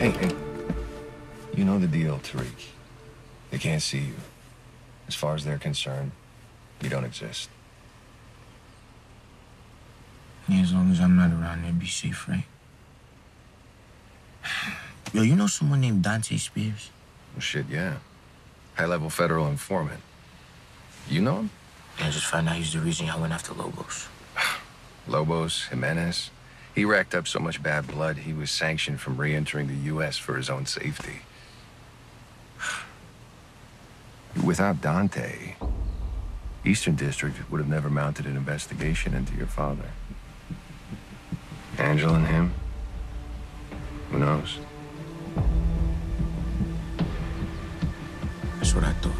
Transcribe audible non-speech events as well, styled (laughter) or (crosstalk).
Hey, hey. You know the deal, Tariq. They can't see you. As far as they're concerned, you don't exist. Yeah, as long as I'm not around, they'll be safe, right? (sighs) Yo, you know someone named Dante Spears? Well, shit, yeah. High-level federal informant. You know him? I just found out he's the reason y'all went after Lobos. (sighs) Lobos, Jimenez. He racked up so much bad blood, he was sanctioned from re-entering the U.S. for his own safety. (sighs) Without Dante, Eastern District would have never mounted an investigation into your father. Angela and him? Who knows? That's what I thought.